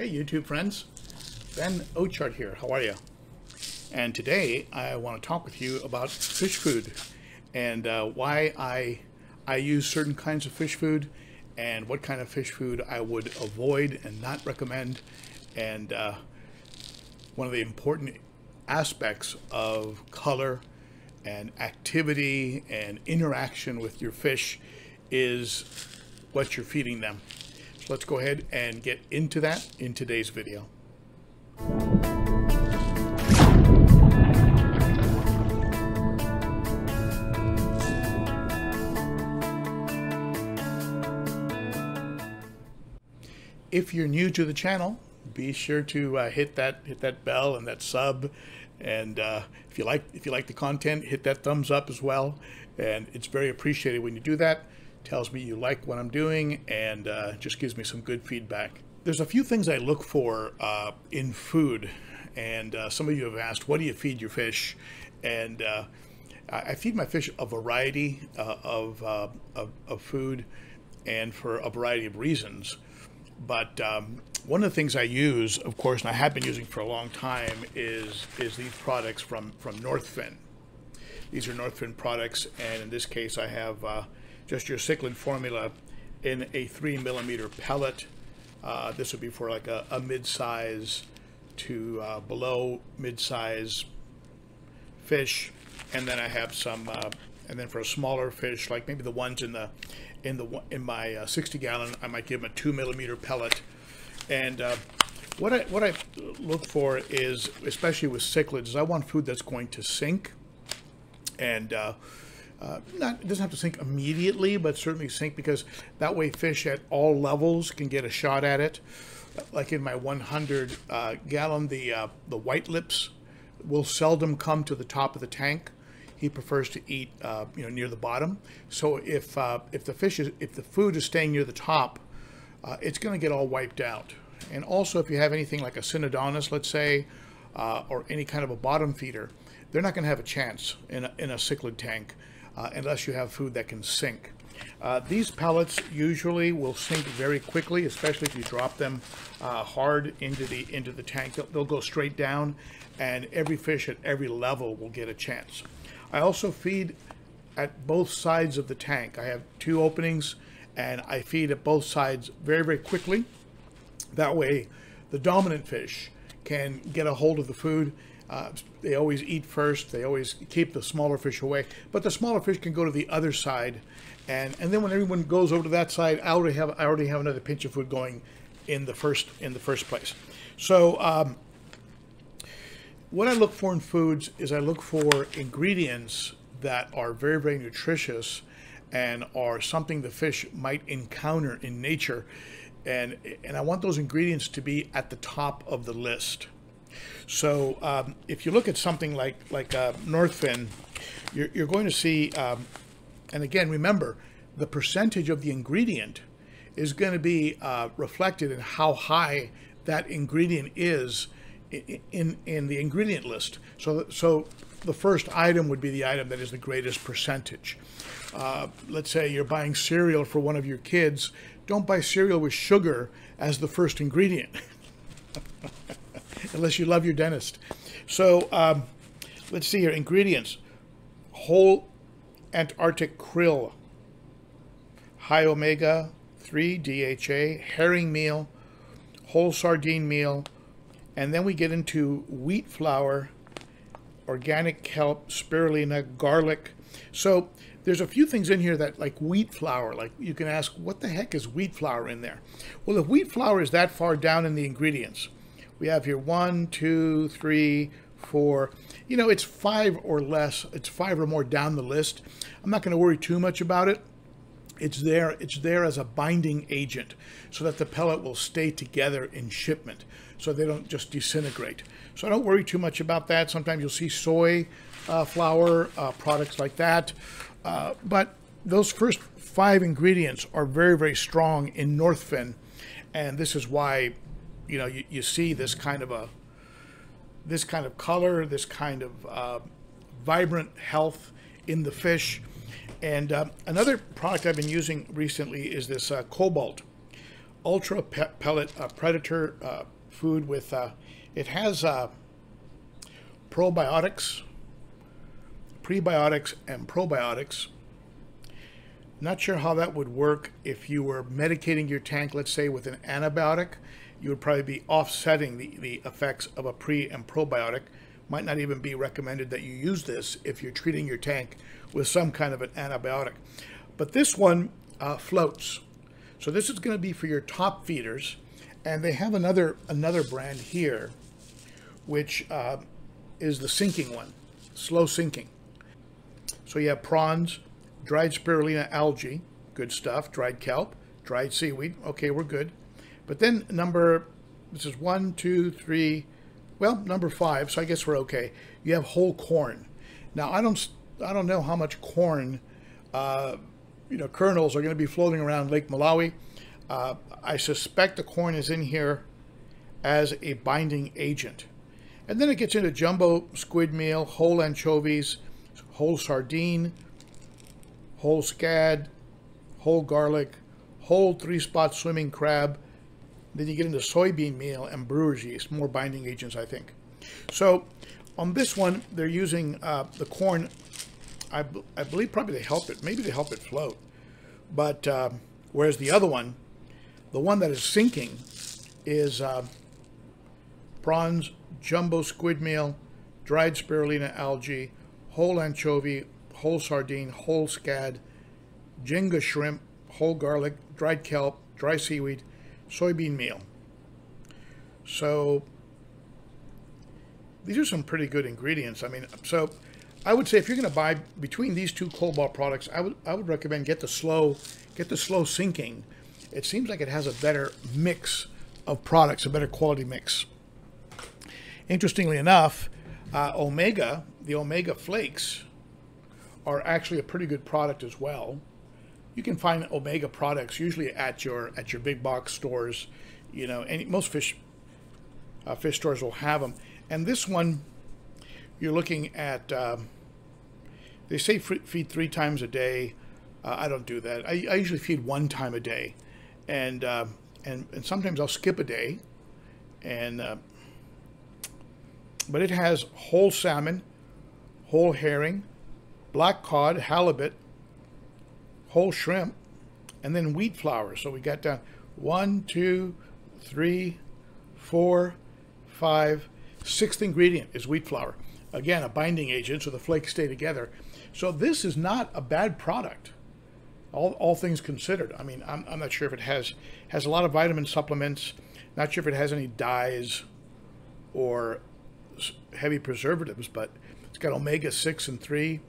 Hey YouTube friends, Ben Ochart here, how are you? And today I want to talk with you about fish food and uh, why I, I use certain kinds of fish food and what kind of fish food I would avoid and not recommend and uh, one of the important aspects of color and activity and interaction with your fish is what you're feeding them. Let's go ahead and get into that in today's video. If you're new to the channel, be sure to uh, hit that hit that bell and that sub. And uh, if you like if you like the content hit that thumbs up as well. And it's very appreciated when you do that tells me you like what I'm doing and uh, just gives me some good feedback. There's a few things I look for uh, in food, and uh, some of you have asked, what do you feed your fish? And uh, I feed my fish a variety uh, of, uh, of, of, food and for a variety of reasons. But um, one of the things I use, of course, and I have been using for a long time, is, is these products from, from Northfin. These are Northfin products, and in this case I have just your cichlid formula in a three millimeter pellet. Uh, this would be for like a, a mid-size to uh, below mid-size fish, and then I have some, uh, and then for a smaller fish, like maybe the ones in the in the in my uh, 60 gallon, I might give them a two millimeter pellet. And uh, what I what I look for is, especially with cichlids, is I want food that's going to sink, and uh, uh, not, it doesn't have to sink immediately, but certainly sink because that way fish at all levels can get a shot at it. Like in my 100 uh, gallon, the uh, the white lips will seldom come to the top of the tank. He prefers to eat, uh, you know, near the bottom. So if uh, if the fish is if the food is staying near the top, it's going to get all wiped out. And also, if you have anything like a Synodontis, let's say, or any kind of a bottom feeder, they're not going to have a chance in a, in a cichlid tank uh, unless you have food that can sink. Uh, these pellets usually will sink very quickly, especially if you drop them uh, hard into the into the tank. They'll, they'll, go straight down, and every fish at every level will get a chance. I also feed at both sides of the tank. I have two openings, and I feed at both sides very very quickly. That way, the dominant fish can get a hold of the food uh, they always eat first. They always keep the smaller fish away. But the smaller fish can go to the other side, and and then when everyone goes over to that side, I already have I already have another pinch of food going in the first in the first place. So um, what I look for in foods is I look for ingredients that are very very nutritious and are something the fish might encounter in nature and and I want those ingredients to be at the top of the list. So um, if you look at something like like uh, Northfin, you're, you're going to see, um, and again, remember, the percentage of the ingredient is going to be uh, reflected in how high that ingredient is in, in, in the ingredient list. So so the first item would be the item that is the greatest percentage. Uh, let's say you're buying cereal for one of your kids. Don't buy cereal with sugar as the first ingredient. unless you love your dentist. So um, let's see here. Ingredients. Whole Antarctic krill. High omega 3 DHA. Herring meal. Whole sardine meal. And then we get into wheat flour, organic kelp, spirulina, garlic. So there's a few things in here that like wheat flour, like you can ask, what the heck is wheat flour in there? Well, if wheat flour is that far down in the ingredients, we have here one, two, three, four. You know, it's five or less. It's five or more down the list. I'm not going to worry too much about it. It's there. It's there as a binding agent, so that the pellet will stay together in shipment, so they don't just disintegrate. So I don't worry too much about that. Sometimes you'll see soy uh, flour uh, products like that, uh, but those first five ingredients are very, very strong in Northfin, and this is why you know, you, you see this kind of a, this kind of color, this kind of uh, vibrant health in the fish. And uh, another product I've been using recently is this uh, cobalt. ultra pe pellet uh, predator uh, food with uh, it has probiotics, prebiotics, and probiotics. Not sure how that would work if you were medicating your tank, let's say with an antibiotic. You would probably be offsetting the, the effects of a pre and probiotic. Might not even be recommended that you use this if you're treating your tank with some kind of an antibiotic. But this one uh, floats. So this is going to be for your top feeders. And they have another another brand here, which uh, is the sinking one, slow sinking. So you have prawns, dried spirulina algae, good stuff, dried kelp, dried seaweed. Okay, we're good. But then number, this is one, two, three, well, number five, so I guess we're okay. You have whole corn. Now, I don't, I don't know how much corn, uh, you know, kernels are going to be floating around Lake Malawi. Uh, I suspect the corn is in here as a binding agent. And then it gets into jumbo squid meal, whole anchovies, whole sardine, whole scad, whole garlic, whole three-spot swimming crab. Then you get into soybean meal and brewer's yeast, more binding agents, I think. So on this one, they're using uh, the corn. I, I believe probably they help it. Maybe they help it float. But uh, whereas the other one, the one that is sinking, is uh, prawns, jumbo squid meal, dried spirulina algae, whole anchovy, whole sardine, whole scad, jinga shrimp, whole garlic, dried kelp, dry seaweed, soybean meal. So these are some pretty good ingredients. I mean, so I would say if you're going to buy between these two Cobalt products, I would I would recommend get the slow get the slow sinking. It seems like it has a better mix of products, a better quality mix. Interestingly enough, uh, Omega, the Omega flakes, are actually a pretty good product as well. You can find Omega products usually at your at your big box stores. You know, and most fish uh, fish stores will have them. And this one, you're looking at. Um, they say feed three times a day. Uh, I don't do that. I, I, usually feed one time a day, and uh, and and sometimes I'll skip a day, and uh, but it has whole salmon, whole herring, black cod, halibut, whole shrimp, and then wheat flour. So we got down one, two, three, four, five, sixth ingredient is wheat flour. Again, a binding agent so the flakes stay together. So this is not a bad product, all, all things considered. I mean, I'm, I'm not sure if it has has a lot of vitamin supplements. Not sure if it has any dyes or heavy preservatives, but it's got omega six and three.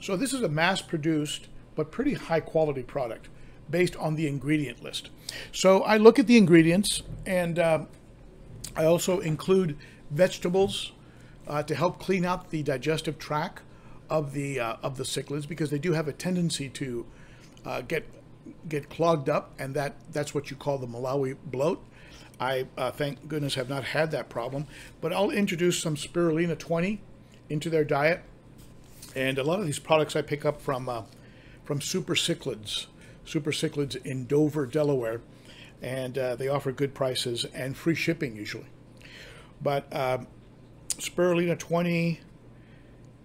So this is a mass-produced but pretty high-quality product based on the ingredient list. So I look at the ingredients and uh, I also include vegetables uh, to help clean out the digestive tract of the uh, of the cichlids because they do have a tendency to uh, get get clogged up, and that that's what you call the Malawi bloat. I uh, thank goodness have not had that problem, but I'll introduce some spirulina 20 into their diet, and a lot of these products I pick up from uh, from Super Cichlids, Super Cichlids in Dover, Delaware, and uh, they offer good prices and free shipping usually. But uh, spirulina 20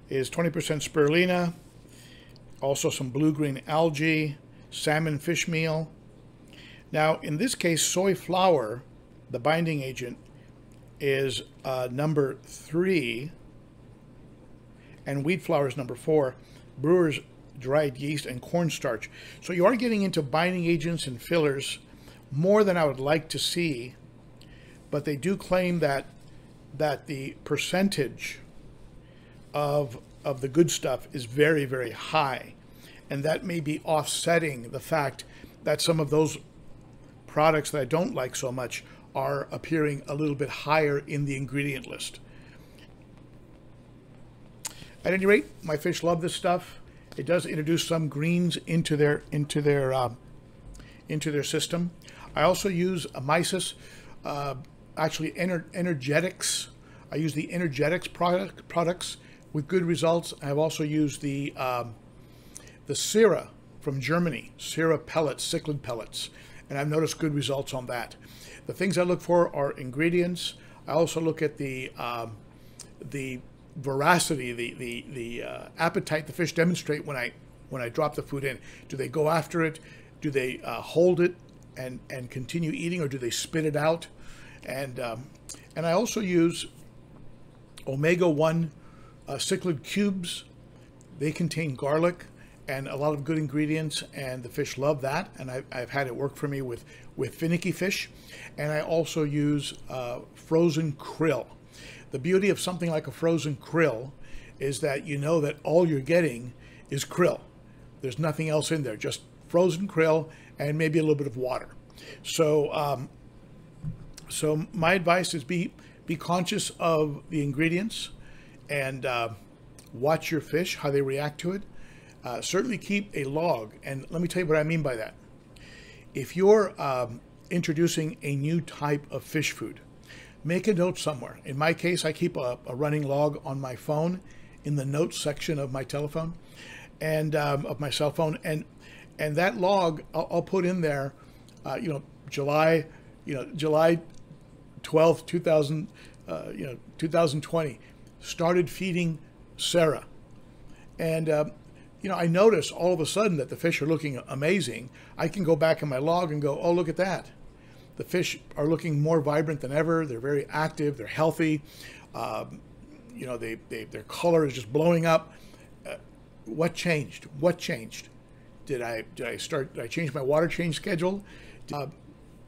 is 20% spirulina, also some blue-green algae, salmon fish meal. Now, in this case, soy flour, the binding agent, is uh, number three, and wheat flour is number four. Brewer's dried yeast and cornstarch. So you are getting into binding agents and fillers more than I would like to see, but they do claim that that the percentage of of the good stuff is very very high, and that may be offsetting the fact that some of those products that I don't like so much are appearing a little bit higher in the ingredient list. At any rate, my fish love this stuff. It does introduce some greens into their into their uh, into their system. I also use a mysis, uh, actually ener energetics. I use the energetics product products with good results. I've also used the um, the Sera from Germany, Sera pellets, cichlid pellets, and I've noticed good results on that. The things I look for are ingredients. I also look at the um, the voracity, the the the uh, appetite the fish demonstrate when I when I drop the food in. Do they go after it? Do they uh, hold it and and continue eating, or do they spit it out? And um, and I also use omega one uh, cichlid cubes. They contain garlic and a lot of good ingredients, and the fish love that. And I've, I've had it work for me with with finicky fish, and I also use uh, frozen krill. The beauty of something like a frozen krill is that you know that all you're getting is krill. There's nothing else in there, just frozen krill and maybe a little bit of water. So, um, so my advice is be be conscious of the ingredients and uh, watch your fish how they react to it. Uh, certainly keep a log, and let me tell you what I mean by that. If you're um, introducing a new type of fish food, make a note somewhere. In my case, I keep a, a running log on my phone in the notes section of my telephone and um, of my cell phone, and and that log I'll, I'll put in there. Uh, you know, July, you know, July twelfth, two thousand, uh, you know, two thousand twenty, started feeding Sera, and. Uh, you know, I notice all of a sudden that the fish are looking amazing. I can go back in my log and go, oh, look at that. The fish are looking more vibrant than ever. They're very active. They're healthy. Um, you know, they, they, their color is just blowing up. Uh, what changed? What changed? Did I did I start? Did I change my water change schedule? Uh,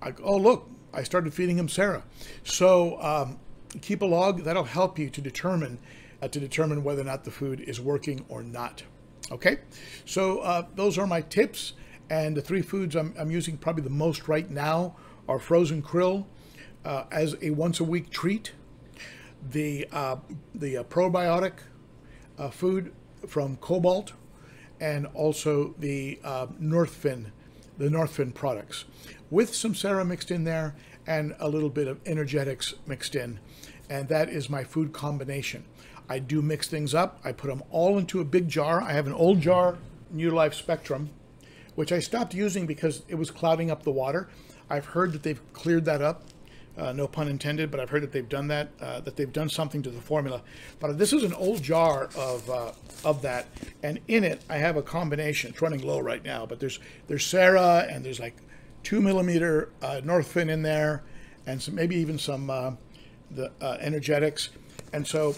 I, oh look, I started feeding him Sera. So um, keep a log. That'll help you to determine uh, to determine whether or not the food is working or not. Okay, so uh, those are my tips, and the three foods I'm, I'm using probably the most right now our frozen krill uh, as a once a week treat, the, uh, the uh, probiotic uh, food from Cobalt, and also the uh, Northfin, the Northfin products, with some Sera mixed in there and a little bit of energetics mixed in. And that is my food combination. I do mix things up. I put them all into a big jar. I have an old jar, New Life Spectrum, which I stopped using because it was clouding up the water. I've heard that they've cleared that up. Uh, no pun intended, but I've heard that they've done that, uh, that they've done something to the formula. But this is an old jar of uh, of that, and in it I have a combination. It's running low right now, but there's there's Sera and there's like two millimeter uh, Northfin in there, and some maybe even some uh, the uh, energetics, and so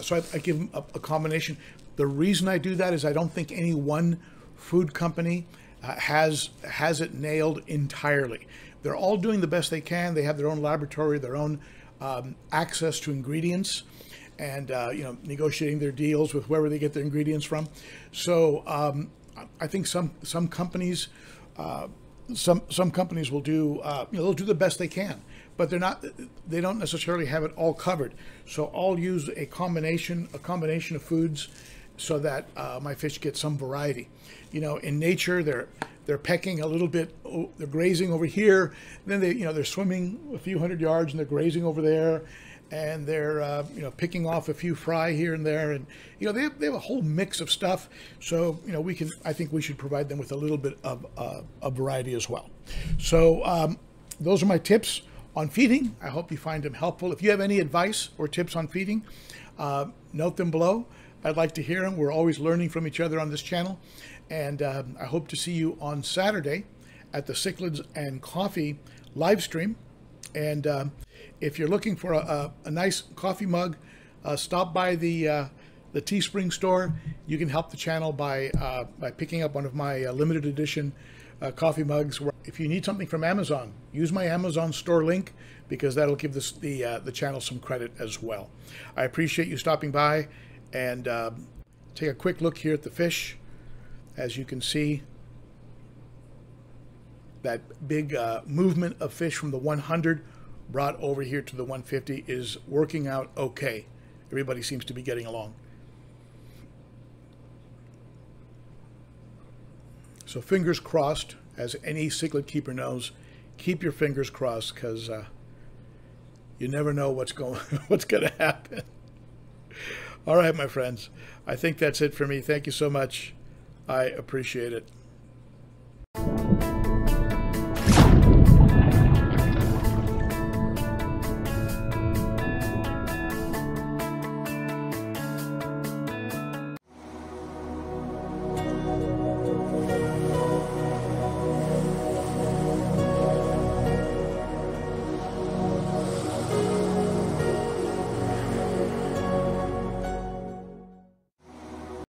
so I, I, give them a, a combination. The reason I do that is I don't think any one food company uh, has has it nailed entirely. They're all doing the best they can. They have their own laboratory, their own um, access to ingredients, and uh, you know negotiating their deals with wherever they get their ingredients from. So um, I think some some companies. Uh, some some companies will do uh, you know they'll do the best they can, but they're not they don't necessarily have it all covered. So I'll use a combination a combination of foods so that uh, my fish get some variety. You know, in nature, they're they're pecking a little bit, they're grazing over here, then they, you know, they're swimming a few hundred yards and they're grazing over there, and they're, uh, you know, picking off a few fry here and there, and you know, they have, they have a whole mix of stuff. So, you know, we can, I think we should provide them with a little bit of uh, a variety as well. So, um, those are my tips on feeding. I hope you find them helpful. If you have any advice or tips on feeding, uh, note them below. I'd like to hear them. We're always learning from each other on this channel. And um, I hope to see you on Saturday at the Cichlids and Coffee live stream. And um, if you're looking for a, a, a nice coffee mug, uh, stop by the uh, the Teespring store. You can help the channel by uh, by picking up one of my uh, limited edition uh, coffee mugs. If you need something from Amazon, use my Amazon store link because that'll give this, the uh, the channel some credit as well. I appreciate you stopping by and um, take a quick look here at the fish. As you can see, that big uh, movement of fish from the 100 brought over here to the 150 is working out okay. Everybody seems to be getting along. So fingers crossed, as any cichlid keeper knows, keep your fingers crossed because uh, you never know what's going what's going to happen. All right, my friends. I think that's it for me. Thank you so much. I appreciate it.